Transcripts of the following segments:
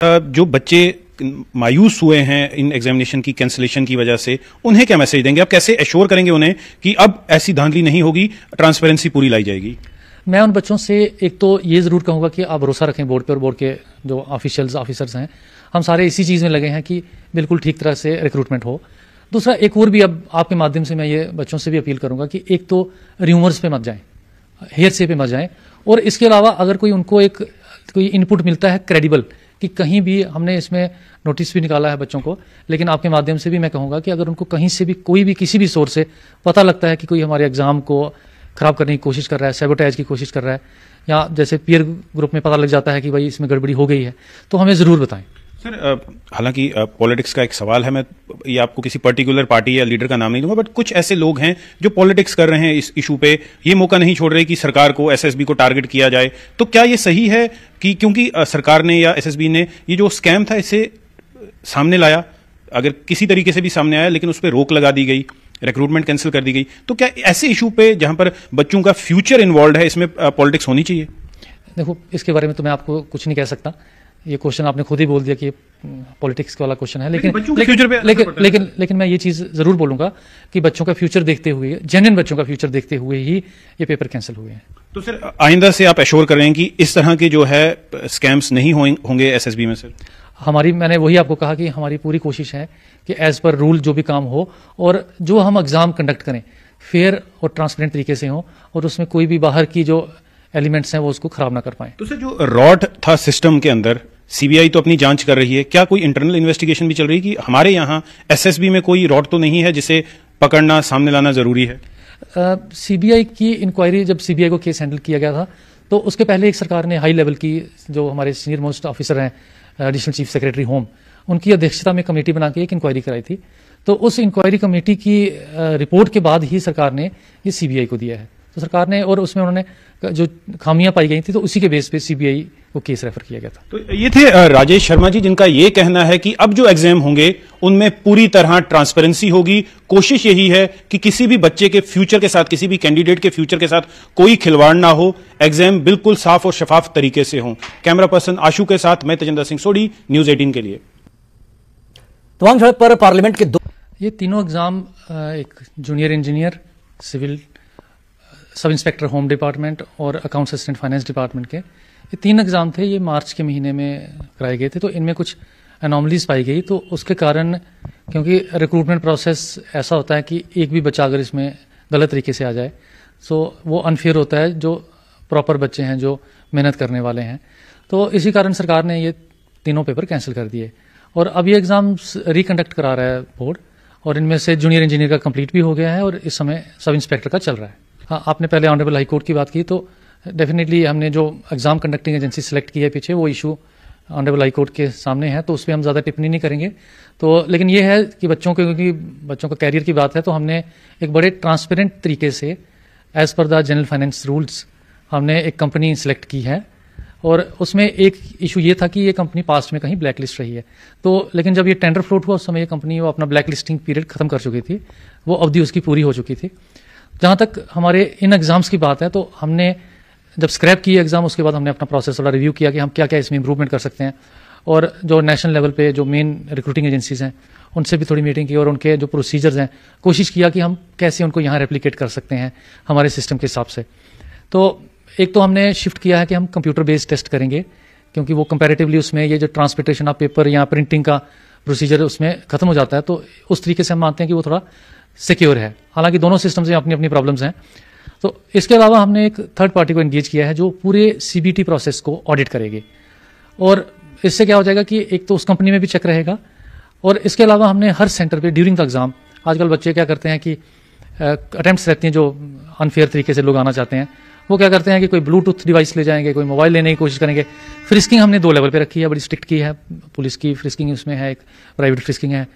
जो बच्चे मायूस हुए हैं इन एग्जामिनेशन की कैंसिलेशन की वजह से, उन्हें क्या मैसेज देंगे? आप कैसे एश्योर करेंगे उन्हें कि अब ऐसी धांधली नहीं होगी ट्रांसपेरेंसी पूरी लाई जाएगी? मैं उन बच्चों से एक तो ये ज़रूर कहूँगा कि आप भरोसा रखें बोर्ड पे और बोर्ड के जो ऑफिशियल्स ऑफिसर्स हैं। हम सारे इसी चीज़ में लगे हैं कि बिल्कुल ठीक तरह से रिक्रूटमेंट हो। दूसरा, एक और भी अब आपके माध्यम से मैं ये बच्चों से भी अपील करूँगा कि एक तो र्यूमर्स पे मत जाएँ हेयर से पे मत जाएँ। और इसके अलावा अगर कोई उनको एक, कोई इनपुट मिलता है क्रेडिबल कि कहीं भी हमने इसमें नोटिस भी निकाला है बच्चों को। लेकिन आपके माध्यम से भी मैं कहूँगा कि अगर उनको कहीं से भी, कोई भी, किसी भी सोर्स से पता लगता है कि कोई हमारे एग्ज़ाम को खराब करने की कोशिश कर रहा है सेबोटाइज की कोशिश कर रहा है, या जैसे पीयर ग्रुप में पता लग जाता है कि भाई इसमें गड़बड़ी हो गई है तो हमें ज़रूर बताएँ। सर हालाँकि पॉलिटिक्स का एक सवाल है, मैं, ये आपको किसी पर्टिकुलर पार्टी या लीडर का नाम नहीं दूँगा, बट कुछ ऐसे लोग हैं जो पॉलिटिक्स कर रहे हैं इस इशू पे। ये मौका नहीं छोड़ रहे कि सरकार को एसएसबी को टारगेट किया जाए। तो क्या ये सही है कि क्योंकि सरकार ने या एसएसबी ने ये जो स्कैम था, इसे सामने लाया? अगर किसी तरीके से भी सामने आया, लेकिन उस पर रोक लगा दी गई रिक्रूटमेंट कैंसिल कर दी गई। तो क्या ऐसे इशू पे, जहाँ पर बच्चों का फ्यूचर इन्वॉल्व है, इसमें पॉलिटिक्स होनी चाहिए? देखो, इसके बारे में तो मैं आपको कुछ नहीं कह सकता। ये क्वेश्चन आपने खुद ही बोल दिया कि पॉलिटिक्स वाला क्वेश्चन है लेकिन लेकिन लेकिन लेकिन, लेकिन लेकिन मैं ये चीज़ ज़रूर बोलूँगा कि बच्चों का फ्यूचर देखते हुए जेन्यन बच्चों का फ्यूचर देखते हुए ही ये पेपर कैंसिल हुए हैं। तो सर आइंदा से आप एश्योर कर रहे हैं कि इस तरह के जो है स्कैम्स नहीं होंगे एसएसबी में सर? हमारी मैंने वही आपको कहा कि हमारी पूरी कोशिश है कि एज पर रूल जो भी काम हो और जो हम एग्ज़ाम कंडक्ट करें फेयर और ट्रांसपेरेंट तरीके से हो और उसमें कोई भी बाहर की जो एलिमेंट्स हैं वो उसको खराब ना कर पाए। तो सर जो रॉड था सिस्टम के अंदर सीबीआई तो अपनी जाँच कर रही है। क्या कोई इंटरनल इन्वेस्टिगेशन भी चल रही है कि हमारे यहाँ एसएसबी में कोई रॉड तो नहीं है जिसे पकड़ना सामने लाना ज़रूरी है? सीबीआई uh, की इंक्वायरी जब सीबीआई को केस हैंडल किया गया था तो उसके पहले एक सरकार ने हाई लेवल की जो हमारे सीनियर मोस्ट ऑफिसर हैं एडिशनल चीफ सेक्रेटरी होम उनकी अध्यक्षता में कमेटी बना के एक इंक्वायरी कराई थी। तो उस इंक्वायरी कमेटी की रिपोर्ट के बाद ही सरकार ने ये सीबीआई को दिया है। तो सरकार ने और उसमें उन्होंने जो खामियाँ पाई गई थी तो उसी के बेस पे सीबीआई को केस रेफर किया गया था। तो ये थे राजेश शर्मा जी जिनका ये कहना है कि अब जो एग्ज़ाम होंगे उनमें पूरी तरह ट्रांसपेरेंसी होगी। कोशिश यही है कि किसी भी बच्चे के फ्यूचर के साथ किसी भी कैंडिडेट के फ्यूचर के साथ कोई खिलवाड़ ना हो। एग्ज़ाम बिल्कुल साफ़ और शफाफ तरीके से हो। कैमरा पर्सन आशु के साथ मैं तेजेंद्र सिंह सोडी न्यूज़ एटीन के लिए। तमाम सड़क पर पार्लियामेंट के दो ये तीनों एग्ज़ाम एक junior engineer civil sub inspector home department और अकाउंट असिस्टेंट फाइनेंस डिपार्टमेंट के, ये तीन एग्ज़ाम थे, ये मार्च के महीने में कराए गए थे तो इनमें कुछ अनॉमलीज पाई गई तो उसके कारण, क्योंकि रिक्रूटमेंट प्रोसेस ऐसा होता है कि एक भी बच्चा अगर इसमें गलत तरीके से आ जाए तो वो अनफेयर होता है जो प्रॉपर बच्चे हैं, जो मेहनत करने वाले हैं। तो इसी कारण सरकार ने ये तीनों पेपर कैंसिल कर दिए। और अब ये एग्ज़ाम रिकंडक्ट करा रहा है बोर्ड और इनमें से जूनियर इंजीनियर का कंप्लीट भी हो गया है, और इस समय सब इंस्पेक्टर का चल रहा है। हाँ आपने पहले ऑनरेबल हाई कोर्ट की बात की तो डेफिनेटली हमने जो एग्ज़ाम कंडक्टिंग एजेंसी सेलेक्ट की है पीछे, वो इशू ऑनरेबल हाई कोर्ट के सामने है तो उस पर हम ज़्यादा टिप्पणी नहीं करेंगे। तो लेकिन ये है कि बच्चों के, क्योंकि बच्चों का कैरियर की बात है तो हमने एक बड़े ट्रांसपेरेंट तरीके से as per the general finance rules हमने एक कंपनी सेलेक्ट की है। और उसमें एक इशू ये था कि ये कंपनी पास्ट में कहीं ब्लैक लिस्ट रही है। तो लेकिन जब ये टेंडर फ्लोट हुआ, उस समय ये कंपनी वो अपना ब्लैक लिस्टिंग पीरियड खत्म कर चुकी थी, वो अवधि उसकी पूरी हो चुकी थी। जहाँ तक हमारे इन एग्ज़ाम्स की बात है तो हमने जब स्क्रैप किए एग्ज़ाम उसके बाद हमने अपना प्रोसेस थोड़ा रिव्यू किया कि हम क्या क्या इसमें इंप्रूवमेंट कर सकते हैं। और जो नेशनल लेवल पे जो मेन रिक्रूटिंग एजेंसीज हैं, उनसे भी थोड़ी मीटिंग की और उनके जो प्रोसीजर्स हैं, कोशिश किया कि हम कैसे उनको यहाँ रेप्लीकेट कर सकते हैं हमारे सिस्टम के हिसाब से। तो एक तो हमने शिफ्ट किया है कि हम कंप्यूटर बेस्ड टेस्ट करेंगे, क्योंकि वो कंपेरेटिवली उसमें ये जो ट्रांसपोर्टेशन ऑफ़ पेपर या प्रिंटिंग का प्रोसीजर उसमें खत्म हो जाता है। तो उस तरीके से हम मानते हैं कि वो थोड़ा सिक्योर है। हालाँकि दोनों सिस्टम्स में अपनी अपनी प्रॉब्लम्स हैं। तो इसके अलावा हमने एक थर्ड पार्टी को एंगेज किया है, जो पूरे सीबीटी प्रोसेस को ऑडिट करेगी। और इससे क्या हो जाएगा कि एक तो उस कंपनी में भी चेक रहेगा, और इसके अलावा हमने हर सेंटर पे ड्यूरिंग द एग्ज़ाम आजकल बच्चे क्या करते हैं कि अटेम्प्ट रहती हैं जो अनफेयर तरीके से लोग आना चाहते हैं। वो क्या करते हैं कि कोई ब्लूटूथ डिवाइस ले जाएँगे, कोई मोबाइल लेने की कोशिश करेंगे। फ्रिस्किंग हमने दो लेवल पे रखी है, बड़ी स्ट्रिक्ट की है। पुलिस की फ्रिस्किंग उसमें है, एक प्राइवेट फ्रिस्किंग है।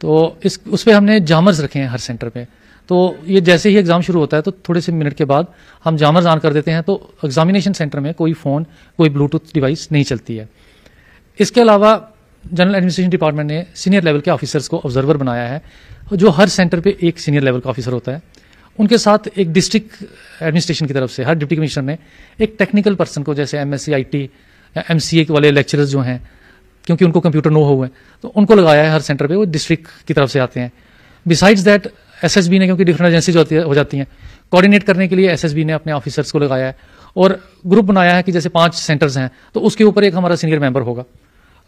तो इस, उस पर हमने जामर्स रखे हैं हर सेंटर पे। तो ये जैसे ही एग्ज़ाम शुरू होता है तो थोड़े से मिनट के बाद हम जामर्स ऑन कर देते हैं तो एग्जामिनेशन सेंटर में कोई फ़ोन कोई ब्लूटूथ डिवाइस नहीं चलती है। इसके अलावा जनरल एडमिनिस्ट्रेशन डिपार्टमेंट ने सीनियर लेवल के ऑफिसर्स को ऑब्जर्वर बनाया है, जो हर सेंटर पे एक सीनियर लेवल का ऑफिसर होता है। उनके साथ एक डिस्ट्रिक्ट एडमिनिस्ट्रेशन की तरफ़ से, हर डिप्टी कमिश्नर ने एक टेक्निकल पर्सन को, जैसे M S C I T M C A वाले लेक्चरर्स जो हैं क्योंकि उनको कंप्यूटर नो हो। हुए तो उनको लगाया है हर सेंटर पे वो डिस्ट्रिक्ट की तरफ़ से आते हैं। बिसाइड्स दैट एसएसबी ने क्योंकि डिफरेंट एजेंसीज हो जाती हैं कोऑर्डिनेट करने के लिए एसएसबी ने अपने ऑफिसर्स को लगाया है। और ग्रुप बनाया है कि जैसे पाँच सेंटर्स हैं तो उसके ऊपर एक हमारा सीनियर मेंबर होगा।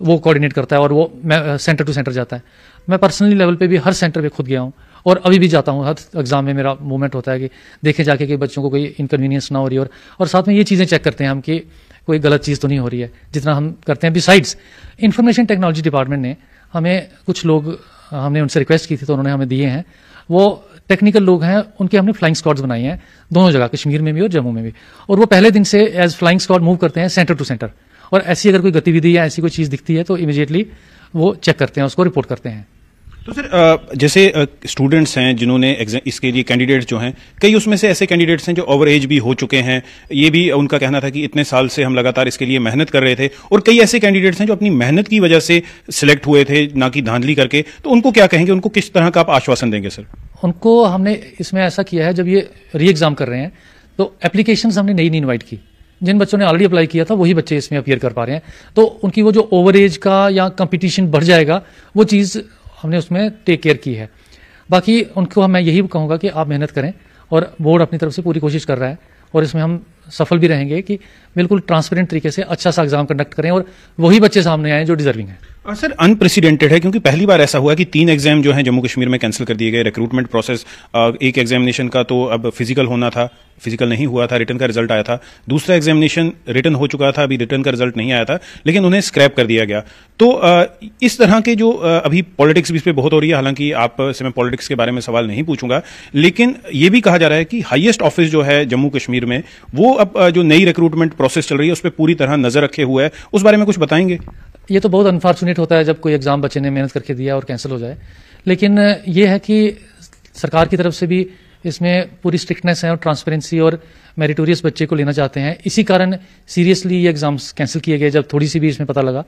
वो कोऑर्डिनेट करता है और वो सेंटर टू सेंटर जाता है। मैं पर्सनली लेवल पे भी हर सेंटर पे खुद गया हूँ और अभी भी जाता हूँ। हर एग्ज़ाम में मेरा मूवमेंट होता है कि देखे जाके कि बच्चों को कोई इनकन्वीनियंस ना हो रही और, और साथ में ये चीज़ें चेक करते हैं हम कि कोई गलत चीज़ तो नहीं हो रही है, जितना हम करते हैं बिसाइड्स इंफॉर्मेशन टेक्नोलॉजी डिपार्टमेंट ने हमें कुछ लोग, हमने उनसे रिक्वेस्ट की थी तो उन्होंने हमें दिए हैं। वो टेक्निकल लोग हैं, उनके हमने फ्लाइंग स्क्वाड्स बनाई हैं, दोनों जगह, कश्मीर में भी और जम्मू में भी। और वो पहले दिन से एज फ्लाइंग स्क्वाड मूव करते हैं सेंटर टू सेंटर और ऐसी अगर कोई गतिविधि या ऐसी कोई चीज़ दिखती है तो इमीजिएटली वो चेक करते हैं, उसको रिपोर्ट करते हैं। तो सर जैसे स्टूडेंट्स हैं जिन्होंने इसके लिए कैंडिडेट्स जो हैं, कई उसमें से ऐसे कैंडिडेट्स हैं जो ओवर एज भी हो चुके हैं। ये भी उनका कहना था कि इतने साल से हम लगातार इसके लिए मेहनत कर रहे थे और कई ऐसे कैंडिडेट्स हैं जो अपनी मेहनत की वजह से सिलेक्ट हुए थे, ना कि धांधली करके। तो उनको क्या कहेंगे? उनको किस तरह का आप आश्वासन देंगे सर? उनको हमने इसमें ऐसा किया है, जब ये री एग्ज़ाम कर रहे हैं तो एप्लीकेशन हमने नई नहीं इन्वाइट की। जिन बच्चों ने ऑलरेडी अप्लाई किया था, वही बच्चे इसमें अपियर कर पा रहे हैं। तो उनकी वो जो ओवर एज का या कंपटीशन बढ़ जाएगा, वो चीज़ हमने उसमें टेक केयर की है। बाकी उनको मैं यही कहूँगा कि आप मेहनत करें और बोर्ड अपनी तरफ़ से पूरी कोशिश कर रहा है और इसमें हम सफल भी रहेंगे कि बिल्कुल ट्रांसपेरेंट तरीके से अच्छा सा एग्ज़ाम कंडक्ट करें और वही बच्चे सामने आए जो डिजर्विंग है। और सर अनप्रेसिडेंटेड है क्योंकि पहली बार ऐसा हुआ कि तीन एग्ज़ाम जो है जम्मू कश्मीर में कैंसिल कर दिए गए। रिक्रूटमेंट प्रोसेस एक एग्जामिनेशन का तो अब फ़िज़िकल होना था फ़िज़िकल नहीं हुआ था रिटर्न का रिज़ल्ट आया था। दूसरा एग्जामिनेशन रिटर्न हो चुका था, अभी रिटर्न का रिज़ल्ट नहीं आया था, लेकिन उन्हें स्क्रैप कर दिया गया। तो इस तरह के जो अभी पॉलिटिक्स भी इस पर बहुत हो रही है, हालाँकि आप से मैं पॉलिटिक्स के बारे में सवाल नहीं पूछूँगा, लेकिन ये भी कहा जा रहा है कि हाईएस्ट ऑफ़िस जो है जम्मू कश्मीर में, वो अब जो नई रिक्रूटमेंट प्रोसेस चल रही है, उस पर पूरी तरह नज़र रखे हुए है। उस बारे में कुछ बताएँगे? ये तो बहुत अनफॉर्चुनेट होता है जब कोई एग्ज़ाम बच्चे ने मेहनत करके दिया और कैंसिल हो जाए। लेकिन ये है कि सरकार की तरफ़ से भी इसमें पूरी स्ट्रिक्टनेस है और ट्रांसपेरेंसी और मेरिटोरियस बच्चे को लेना चाहते हैं। इसी कारण सीरियसली ये एग्ज़ाम्स कैंसिल किए गए, जब थोड़ी सी भी इसमें पता लगा।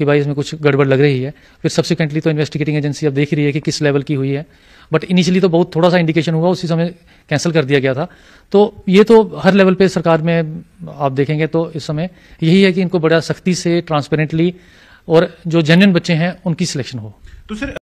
कि भाई इसमें कुछ गड़बड़ लग रही है। फिर सब्सिक्वेंटली तो इन्वेस्टिगेटिंग एजेंसी अब देख रही है कि किस लेवल की हुई है। बट इनिशियली तो बहुत थोड़ा सा इंडिकेशन हुआ, उसी समय कैंसिल कर दिया गया था। तो ये तो हर लेवल पे सरकार में आप देखेंगे तो इस समय यही है कि इनको बड़ा सख्ती से ट्रांसपेरेंटली और जो जेन्यन बच्चे हैं, उनकी सिलेक्शन हो। तो सर